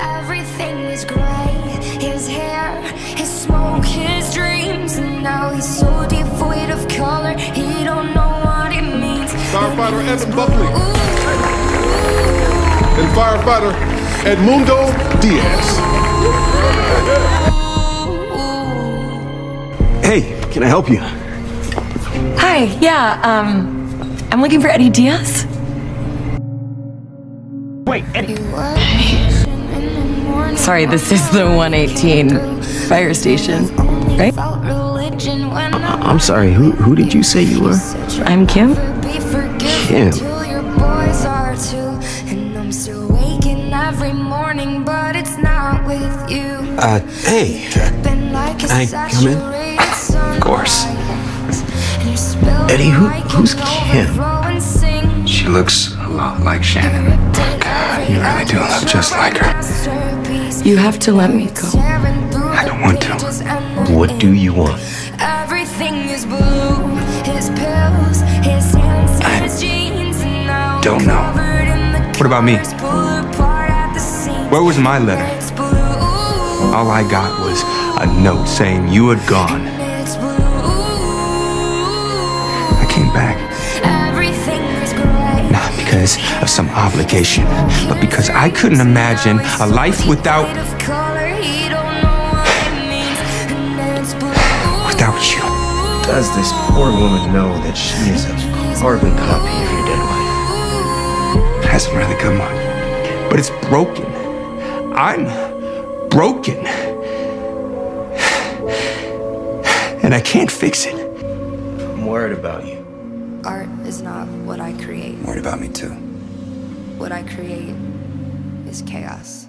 Everything was gray. His hair, his smoke, his dreams, and now he's so devoid of color. He don't know what it means. Firefighter Evan Buckley and firefighter Edmundo Diaz. Hey, can I help you? Hi, yeah, um, I'm looking for Eddie Diaz. Wait, Eddie. Sorry, this is the 118 fire station, right? I'm sorry, who, who did you say you were? I'm Kim. Kim. Every morning, but it's not with you. Uh, hey. Can I come in? Of course. Eddie, who, who's Kim? She looks a lot like Shannon. God, you really do look just like her. You have to let me go. I don't want to. What do you want? Everything is blue. His pills, his hands, I his jeans, and don't know. covered in the What about me? colors, pull apart at the seams. Where was my letter? All I got was a note saying you had gone. I came back Everything is gray. Because of some obligation, but because I couldn't imagine a life without Of color, he don't know what it means. And it's blue. without you. Does this poor woman know that she is a carbon copy of your dead wife? Hasn't really come up, but it's broken. I'm broken, and I can't fix it. I'm worried about you. Art is not what I create. Worried about me too. What I create is chaos.